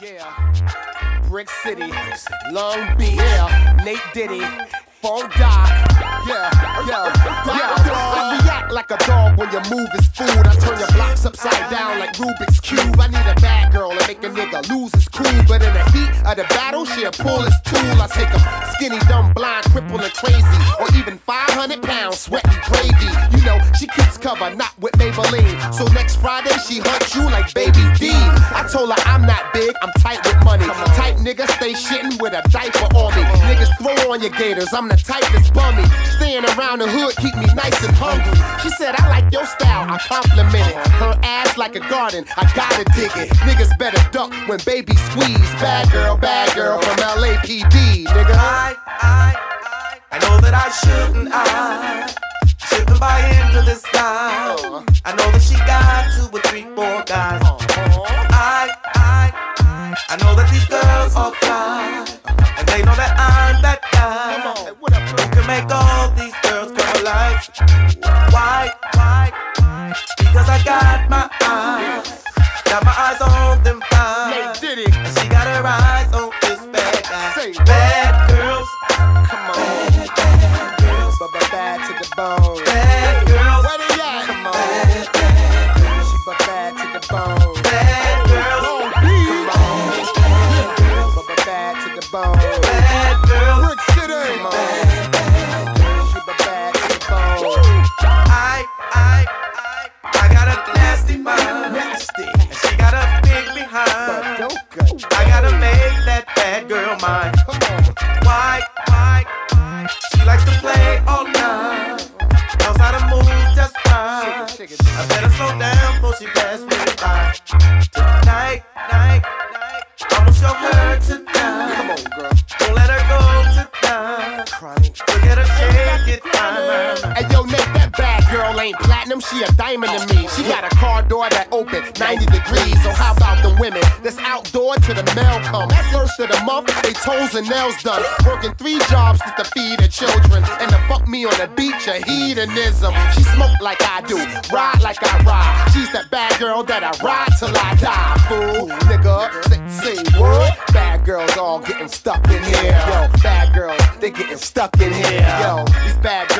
Yeah. Brick City, Long Beach, yeah. Nate Diddy, Funk Doc, yeah, yeah, like a dog when you move is food. I turn your blocks upside down like Rubik's Cube. I need a bad girl to make a nigga lose his cool. But in the heat of the battle, she'll pull his tool. I take him skinny, dumb, blind, crippled, and crazy. Or even 500 pounds, sweating gravy. You know, she keeps cover, not with Maybelline. So next Friday, she hunt you like Baby D. I told her I'm not big, I'm tight with money. Tight nigga, stay shitting with a diaper on me. Niggas throw on your gators, I'm the type that's bummy. Staying around the hood keep me nice and hungry. She said, I like your style, I complimented. Her ass like a garden, I gotta dig it. Niggas better duck when baby squeeze. Bad girl, bad girl from LAPD, nigga. I, I, I, I know that I shouldn't, I shouldn't buy into this eyes on this bad guy. Say Bad girls, come on. bad bad girls, But bad to the bone. bad girls, Where they at? Come on. bad, bad girls, She but bad to the bone. bad girls, Long Beach, bad girls, but bad to the bone. bad girls. Brick City, Come on. but bad to the bone. I, I, I, I got a nasty mind, Nasty, girl mine. Girl ain't platinum, she a diamond to me. She got a car door that open 90 degrees. So how about them women that's outdoor till the mail come? First of the month, they toes and nails done. Working three jobs just to feed her children. And to fuck me on the beach, a hedonism. She smoke like I do, ride like I ride. She's that bad girl that I ride till I die, fool. Nigga, say, say what? Bad girls all getting stuck in here. Yo, bad girls, they getting stuck in here. Yo, these bad girls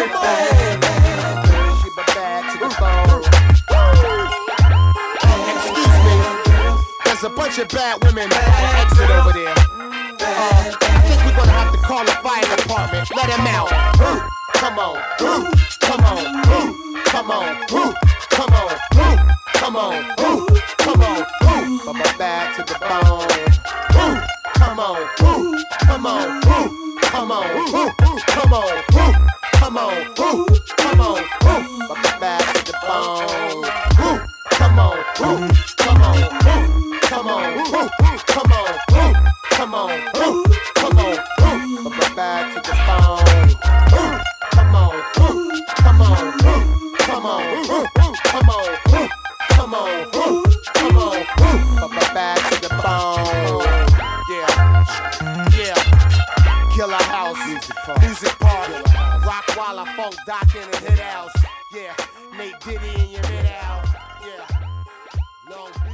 Excuse me, there's a bunch of bad women on exit over there. Uh, I think we're gonna have to call the fire department. Let them out. Ooh, Come on. Ooh, Come on. Ooh, Come on. Ooh, Come on. Ooh, Come on. Ooh, Come on. Ooh, But but bad to the bone. Ooh, Come on. Ooh, Come on. Ooh, Come on. Ooh, Come on. Ooh, Come on. Ooh, Come on. Ooh, but to the bone. Ooh, Come on. Ooh, Come on. Ooh, Come on. Ooh, Come on. Ooh, Come on. Ooh, Come on. Ooh, but to the bone. Ooh, Come on. Ooh, Come on. Ooh, Come on. Ooh, Come on. Ooh, Come on. Ooh, Come on. Ooh, but to the bone. Yeah. Yeah. Killer House. Music Park. Music while I funk Doc in the hood house. Yeah, Nate Diddy in your mid out. Yeah, long.